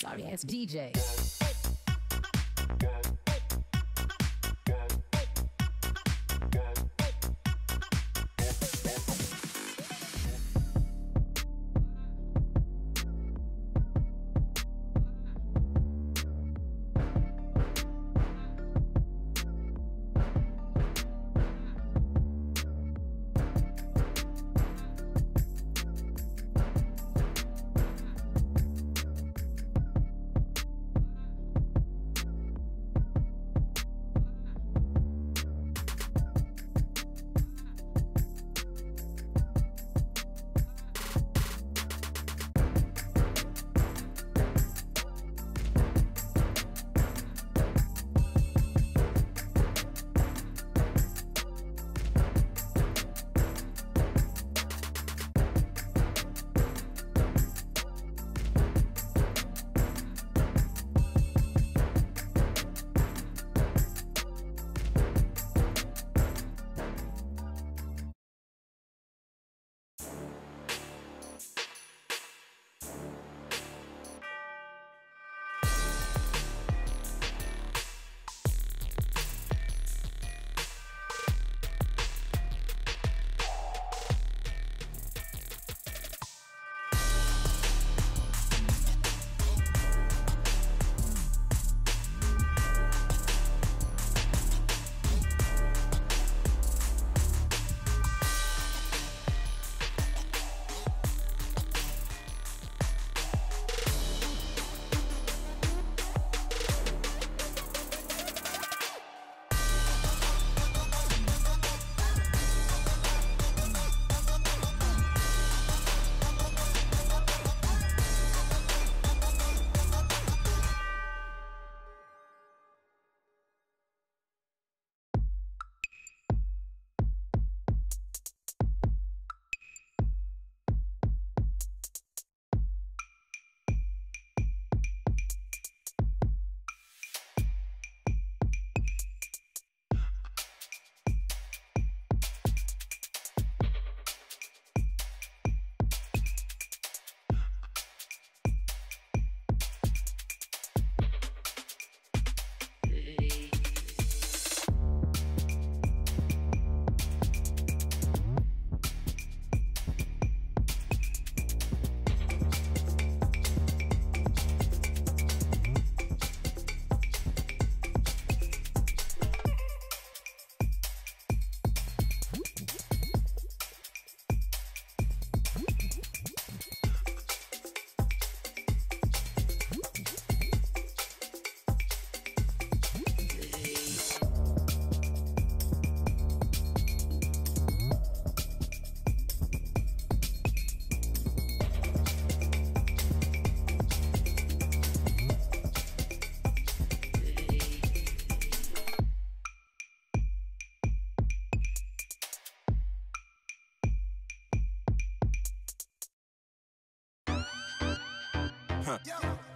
Sorry ass DJ. Huh.